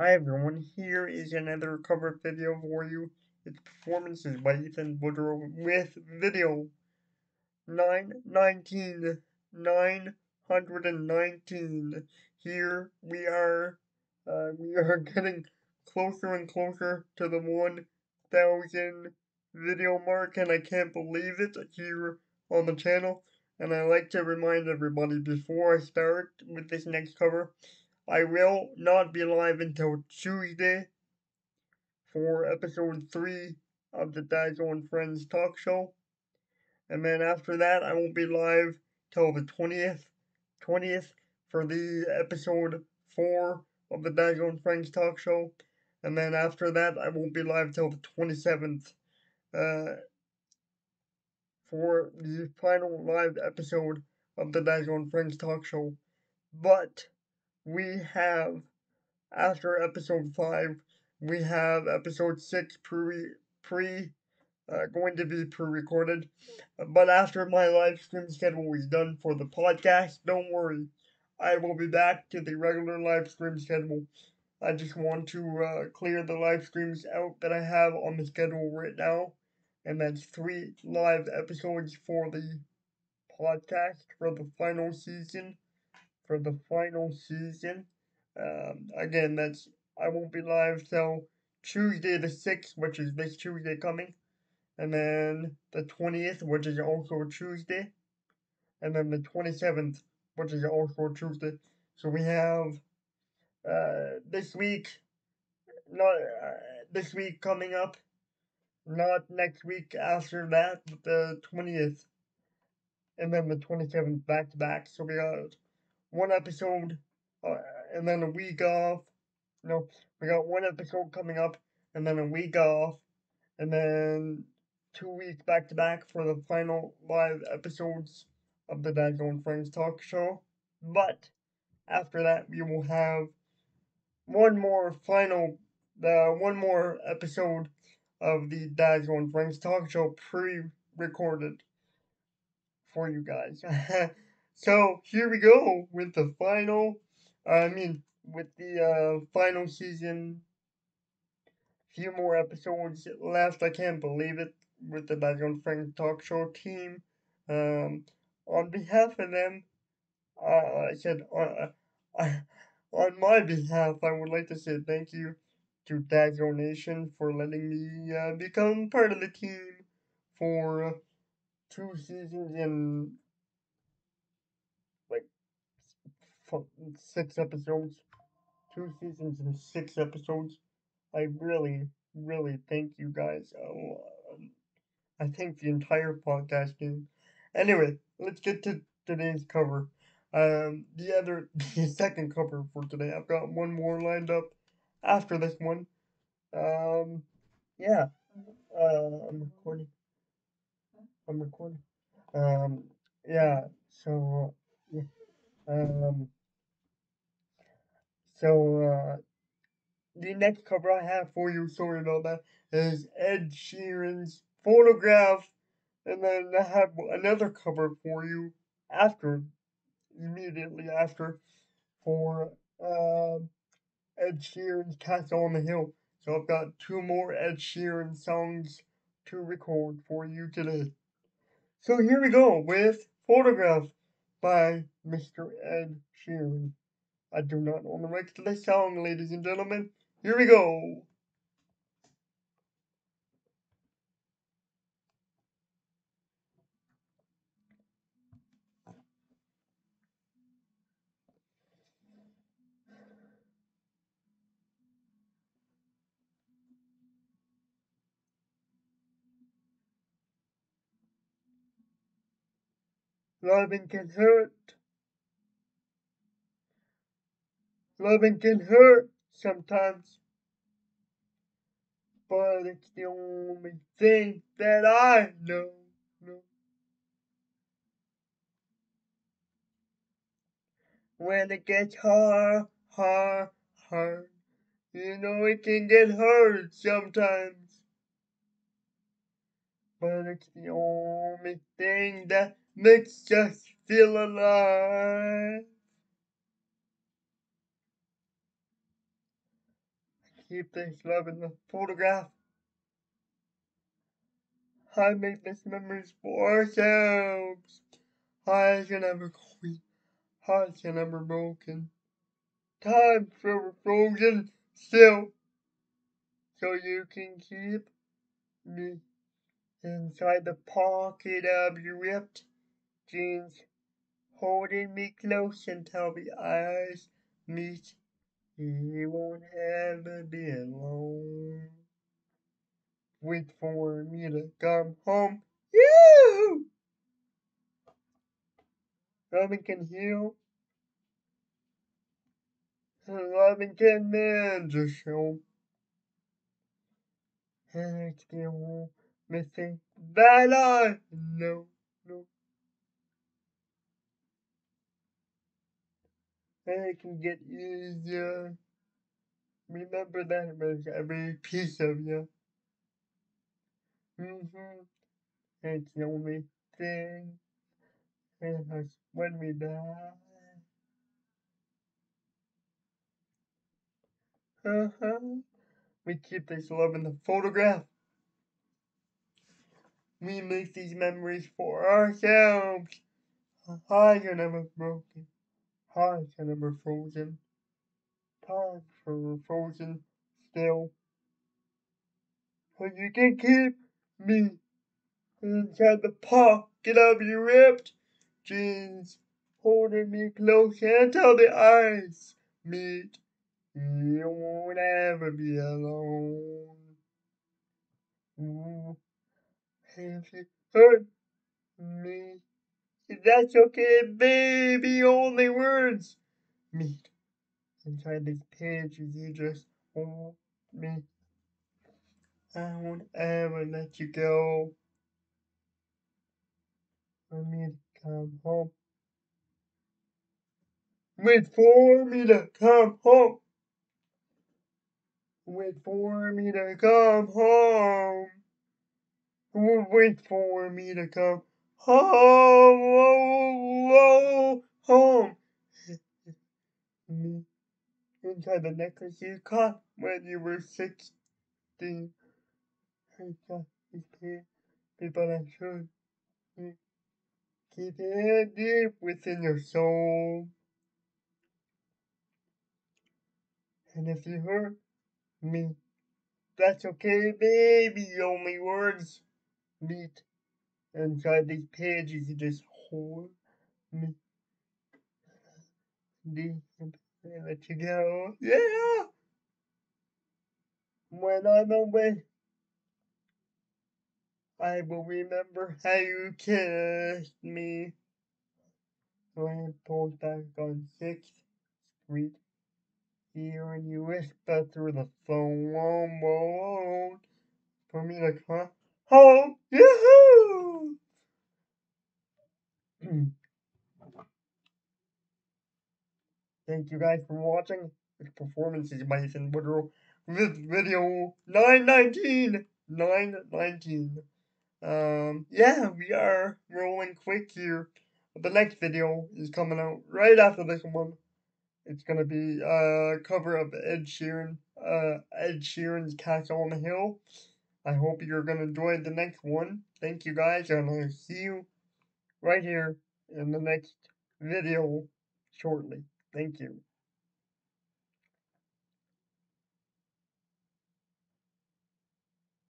Hi everyone, here is another cover video for you. It's performances by Ethan Boudreau with video 919, 919. Here we are, uh, we are getting closer and closer to the 1000 video mark and I can't believe it here on the channel. And I like to remind everybody before I start with this next cover, I will not be live until Tuesday for episode 3 of the Dazzle and Friends talk show. And then after that, I won't be live till the 20th, 20th for the episode 4 of the Dazzle and Friends talk show. And then after that, I won't be live till the 27th uh, for the final live episode of the Dazzle and Friends talk show. But we have, after episode 5, we have episode 6 pre, pre uh, going to be pre-recorded. But after my live stream schedule is done for the podcast, don't worry. I will be back to the regular live stream schedule. I just want to uh, clear the live streams out that I have on the schedule right now. And that's three live episodes for the podcast for the final season for the final season. Um, again, that's I won't be live till Tuesday the sixth, which is this Tuesday coming, and then the twentieth, which is also Tuesday, and then the twenty seventh, which is also Tuesday. So we have uh, this week, not uh, this week coming up, not next week after that, the twentieth, and then the twenty seventh back to back. So we got one episode uh, and then a week off. No, we got one episode coming up and then a week off and then two weeks back to back for the final live episodes of the Dazzle and Friends talk show. But after that, we will have one more final, the uh, one more episode of the Dazzle and Friends talk show pre-recorded for you guys. So here we go with the final, I mean, with the uh, final season. Few more episodes left. I can't believe it with the Dazzle Frank Talk Show team. Um, on behalf of them, uh, I said, uh, uh, on my behalf, I would like to say thank you to Dazzle Nation for letting me uh, become part of the team for two seasons and six episodes, two seasons and six episodes. I really, really thank you guys. Um, I thank the entire podcast team. Anyway, let's get to today's cover. Um, the other, the second cover for today. I've got one more lined up after this one. Um, yeah. Uh, I'm recording. I'm recording. Um, yeah. So, yeah. Um. So, uh, the next cover I have for you, sorry about that, is Ed Sheeran's photograph. And then I have another cover for you after, immediately after, for uh, Ed Sheeran's Castle on the Hill. So I've got two more Ed Sheeran songs to record for you today. So here we go with Photograph by Mr. Ed Sheeran. I do not want the to this song, ladies and gentlemen. Here we go. Loving can hurt. Loving can hurt sometimes, but it's the only thing that I know. know. When it gets hard, hard, hard, you know it can get hard sometimes. But it's the only thing that makes us feel alive. Keep this love in the photograph. I make these memories for ourselves. Hearts are never cold, hearts are never broken. Time forever frozen still, so you can keep me inside the pocket of your ripped jeans, holding me close until the eyes meet. You won't ever be alone. Wait for me to come home. You! Loving can heal. Loving can mend a show. And it's the only thing that I know. No. And it can get easier. Remember that it with every piece of you. Mm-hmm. It's the only thing. And when we die. Uh-huh. We keep this love in the photograph. We make these memories for ourselves. Hearts are never broken. Are never frozen. Time for frozen still. So you can keep me inside the park. pocket of your ripped jeans, holding me close until the eyes meet. You won't ever be alone. If you hurt me, that's okay, baby. Only words meet inside these pages. You just hold me. I won't ever let you go. For me to come home. Wait for me to come home. Wait for me to come home. Wait for me to come home. Home. me inside the necklace you caught when you were sixteen. I got these people I should keep it deep within your soul. And if you hurt me, that's okay, baby. Only words meet inside these pages. You just hold and let you go. Yeah. When I'm away, I will remember how you kissed me. When I pulled back on Sixth Street hearing you whisper through the phone for me to come home. Yahoo! Thank you guys for watching. This performance is Mason Boudreau with video 919. 919. Um, yeah, we are rolling quick here. The next video is coming out right after this one. It's gonna be a cover of Ed Sheeran, uh, Ed Sheeran's Castle on the Hill. I hope you're gonna enjoy the next one. Thank you guys, and I'll see you right here in the next video shortly. Thank you.